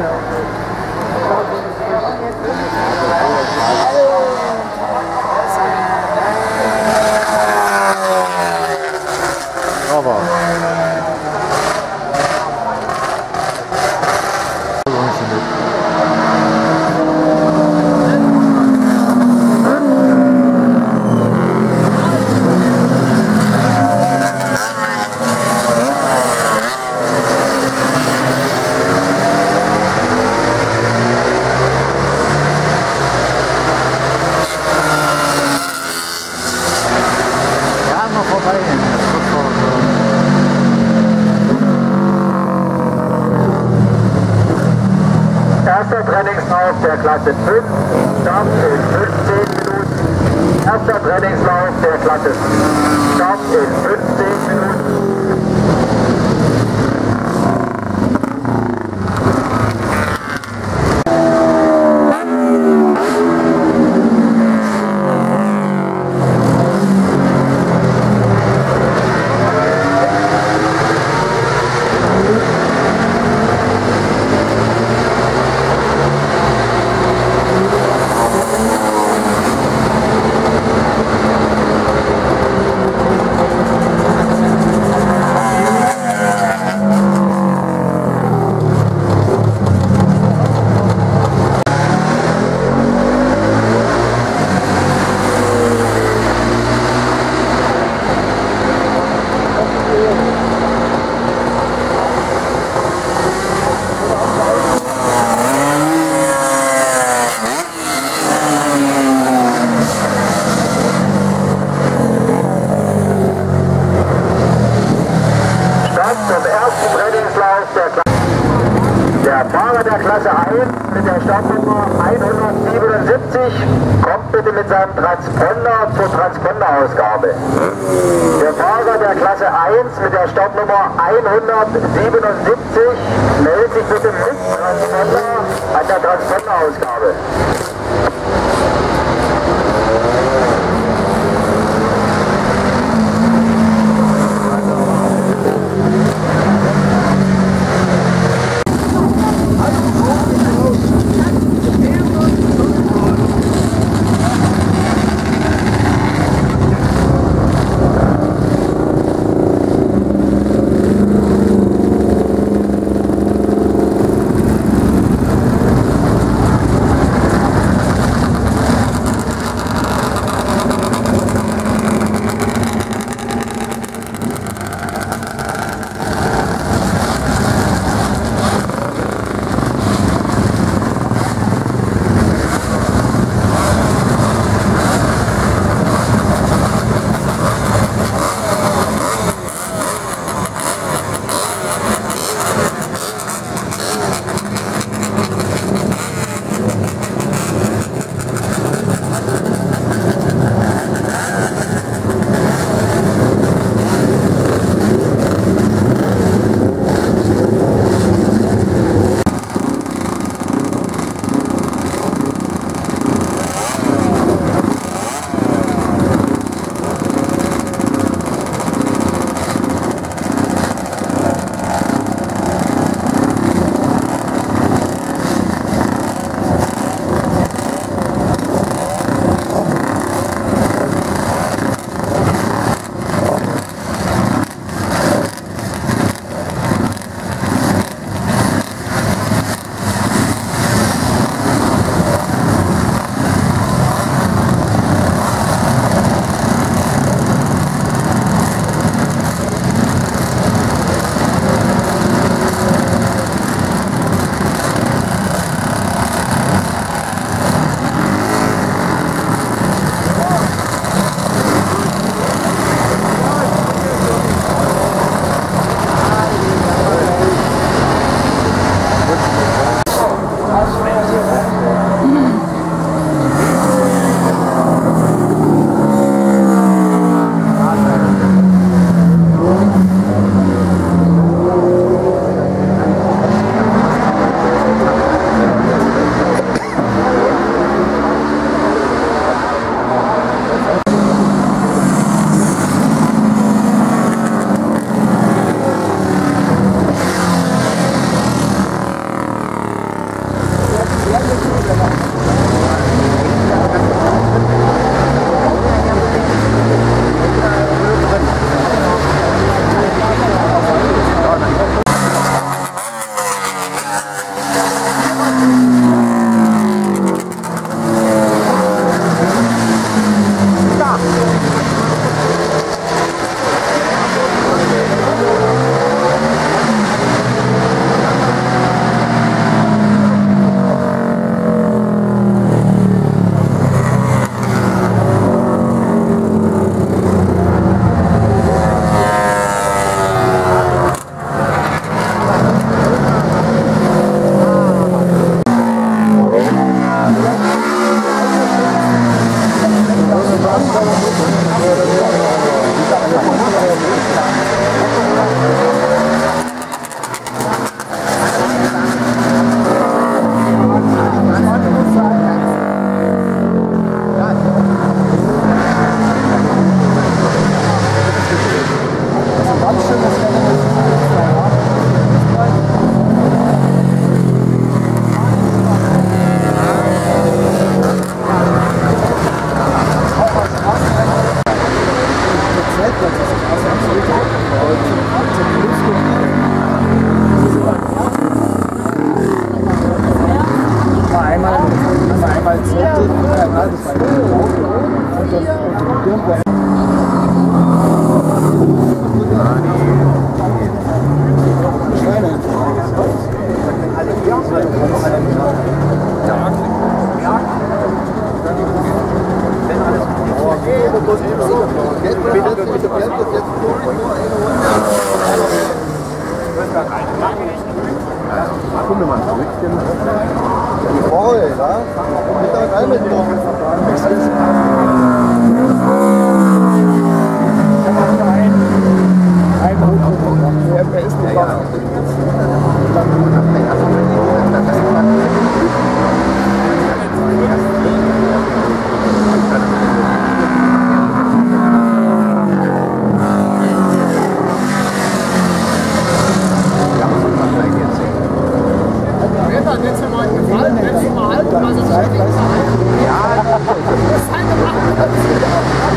felt. Trainingslauf der Klasse 5, Start in 15 Minuten. erster Trainingslauf der Klasse. Start in 15 Minuten. Start zum ersten Trainingslauf der Klasse. Der Fahrer der Klasse 1 mit der Startnummer 177 seinem Transponder zur Transponderausgabe. Der Fahrer der Klasse 1 mit der Startnummer 177 meldet sich mit Transponder an der Transponderausgabe.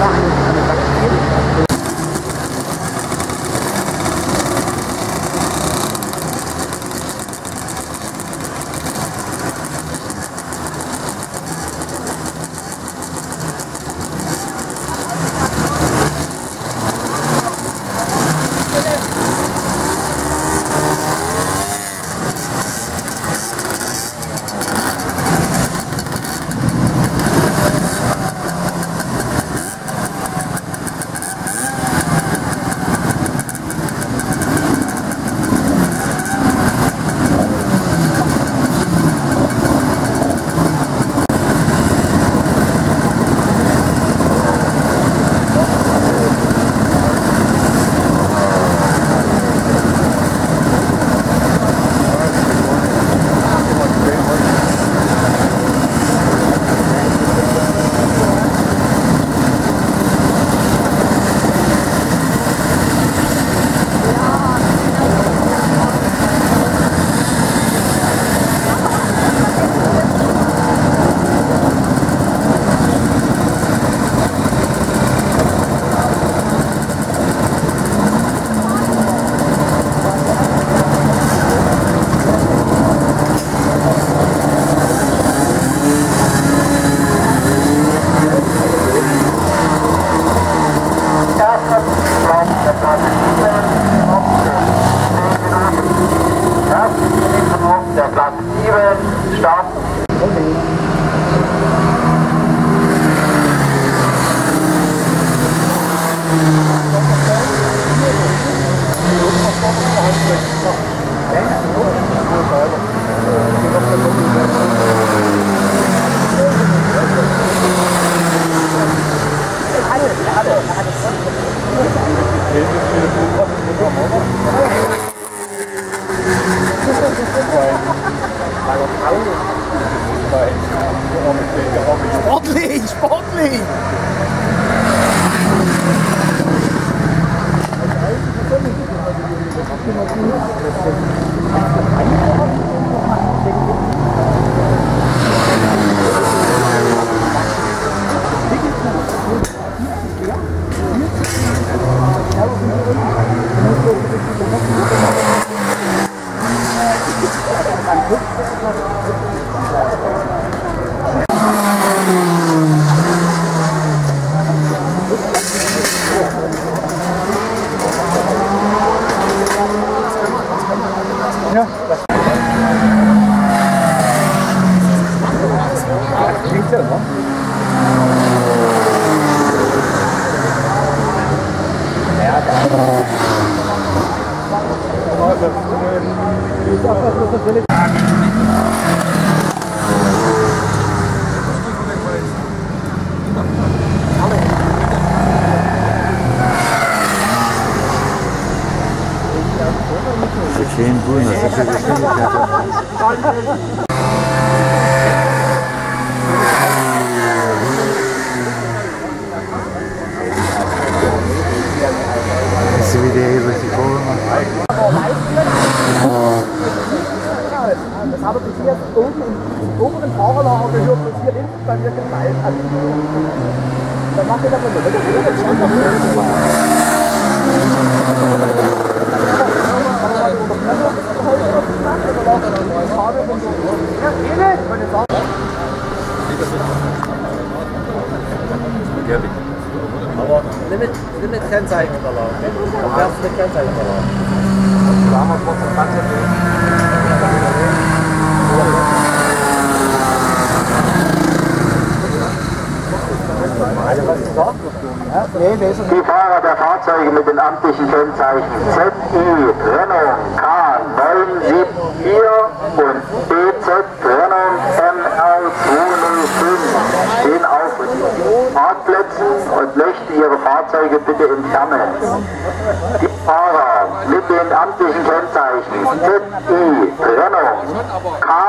Der já. Thank you. Schön grün, das ist ja Geschwindigkeit. Siehst du, wie der hier durch die Kurve macht? Das habe ich jetzt oben im oberen Fahrerlager gehört, dass hier hinten bei mir hat. Dann macht er das mal Aber nicht mit, nicht mit Kennzeichen unterlagen. Dann wärst du mit Kennzeichen unterlagen. Da haben wir trotzdem ganz Nee, wer ist Die Fahrer der Fahrzeuge mit den amtlichen Kennzeichen ZI Renault K974 und BZ Renault Fahrzeuge bitte entfernen. Die Fahrer mit den amtlichen Kennzeichen ZI Renault K974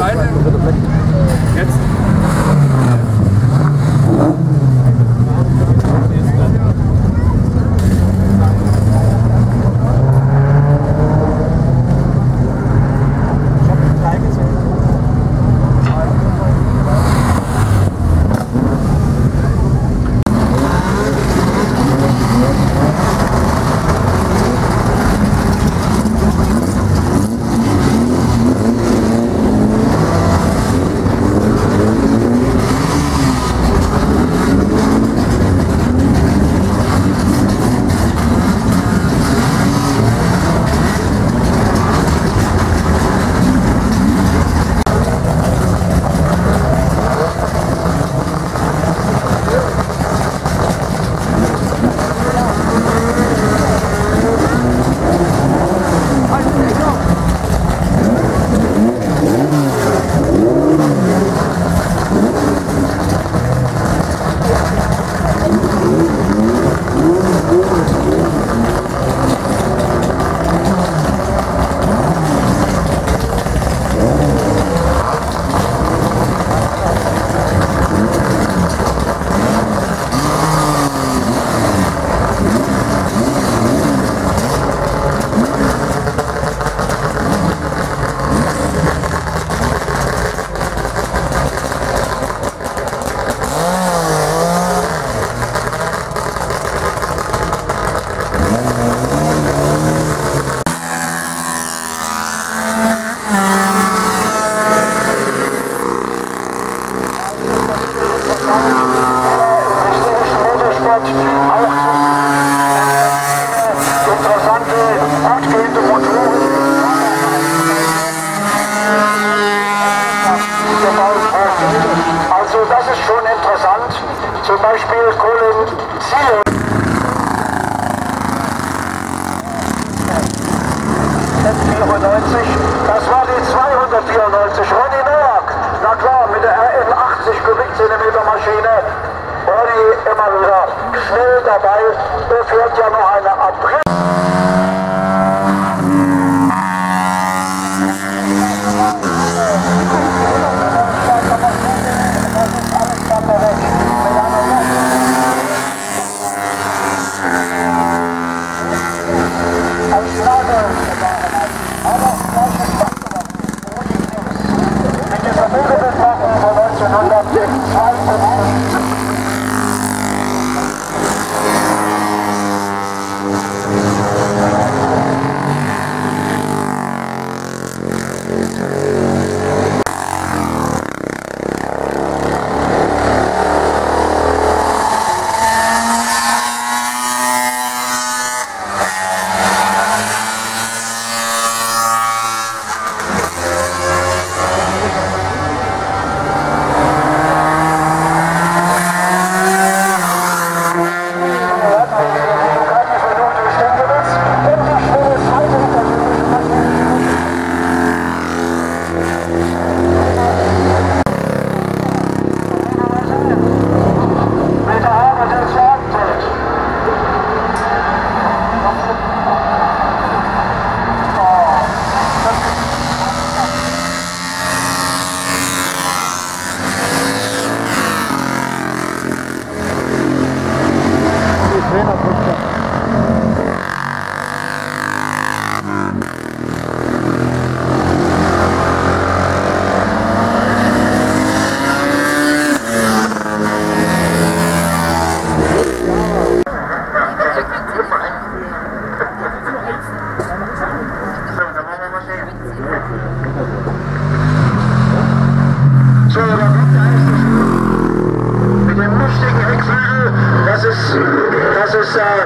Freitag.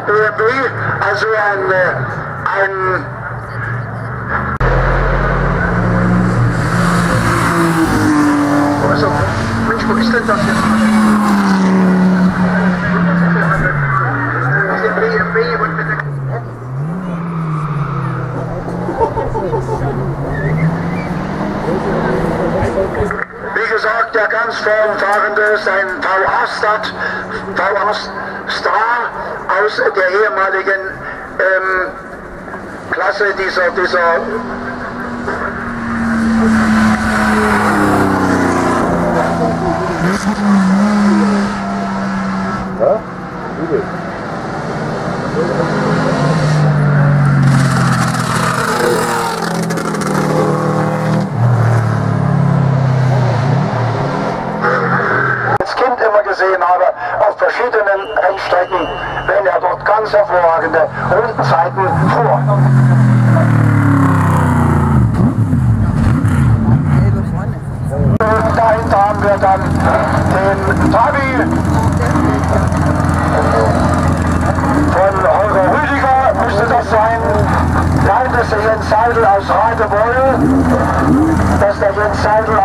BMW, also ein, äh, ein also, Mensch, wo ist denn das jetzt? BMW und mit der Wie gesagt, der ganz vorn fahrende ist ein V-Astad, V-Astad aus der ehemaligen ähm, Klasse dieser, dieser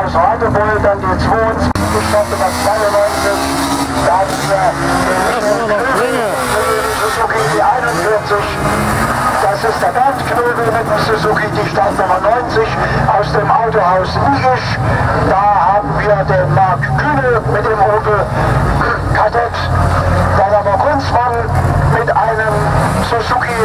Aus Radebeul, dann die 22 geschossen, was 92. Dann äh, den Suzuki die 41. Das ist der Bernd Knobel mit dem Suzuki, die Startnummer 90 aus dem Autohaus Nigisch. Da haben wir den Marc Kühne mit dem Opel Kadett. Dann haben wir Kunzmann mit einem Suzuki.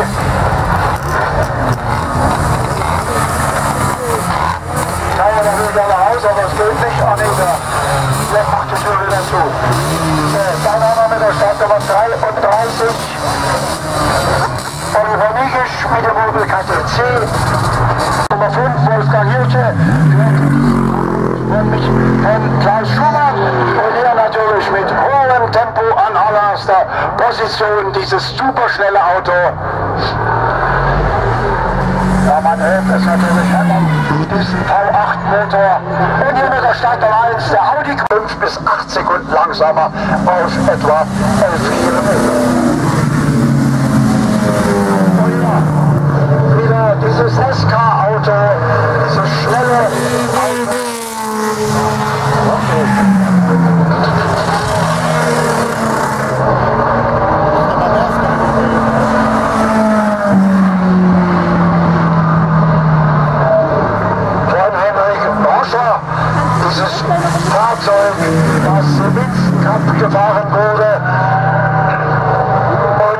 Gerne raus, aber es geht nicht. Ah, nee, der, der macht die Tür wieder zu. Dann haben wir mit der Startnummer 33 Oliver Nigisch mit dem Opel KTC. Nummer 5 Wolfgang Hirte. Und mich von Klaus Schumann und er natürlich mit hohem Tempo an allererster Position dieses superschnelle Auto. Ja, man hört es natürlich an diesen V8-Motor. Und hier mit der Startnummer 1 der Audi 5 bis 8 Sekunden langsamer auf etwa 11 Kilometer. wieder dieses SK-Auto, dieses schnelle Auto. Von Henrik Roscher, dieses Fahrzeug, das im Winzenkampf gefahren wurde,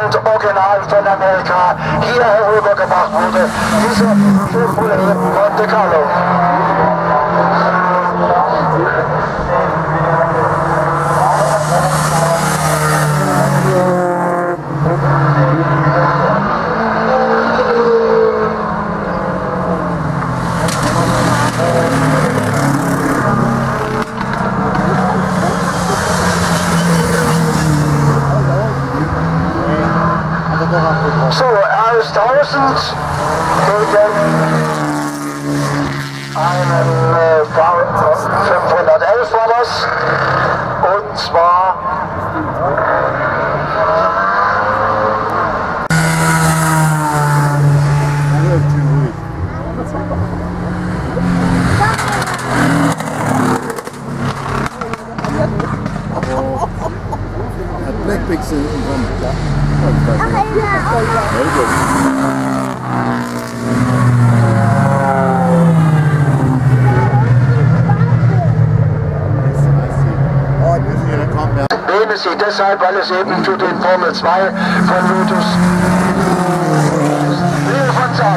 und original von Amerika hier herübergebracht wurde. Diese Formel in Monte Carlo. 6000 gegen einen äh, 511 äh, war das. Und zwar sie deshalb, weil es eben für den Formel 2 von Lotus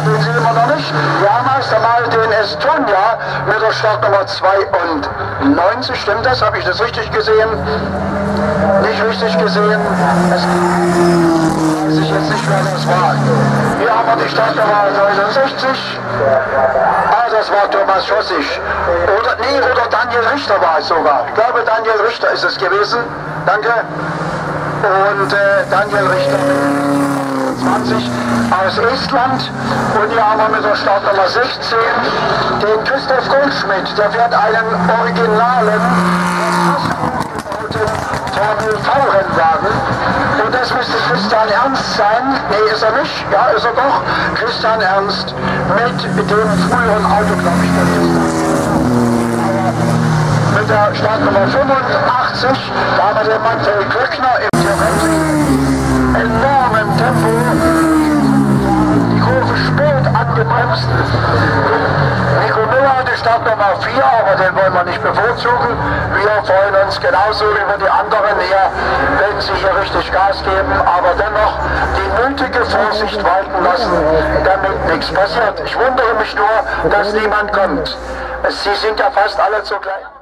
den sehen wir noch nicht. Wir haben erst einmal den Estonia mit der Startnummer 92. Stimmt das? Habe ich das richtig gesehen? Nicht richtig gesehen. Es weiß ich jetzt nicht, wer das war. Hier haben wir die Startnummer 69. Das war Thomas Schossig. Oder, nee, oder Daniel Richter war es sogar. Ich glaube, Daniel Richter ist es gewesen. Danke. Und äh, Daniel Richter 20 aus Estland. Und hier haben wir mit der Startnummer 16 den Christoph Goldschmidt. Der fährt einen originalen, Formel V-Rennwagen. Und das müsste Christian Ernst sein. Nee, ist er nicht? Ja, ist er doch. Christian Ernst mit dem früheren Auto, glaube ich, der mit der Startnummer 85. Da wir den Manfred Glöckner im theoretisch enormen Tempo. Die Kurve spät angebremst. Hatte Startnummer 4, aber den wollen wir nicht bevorzugen. Wir freuen uns genauso über die anderen hier, wenn sie hier richtig Gas geben, aber dennoch die nötige Vorsicht walten lassen, damit nichts passiert. Ich wundere mich nur, dass niemand kommt. Sie sind ja fast alle zugleich.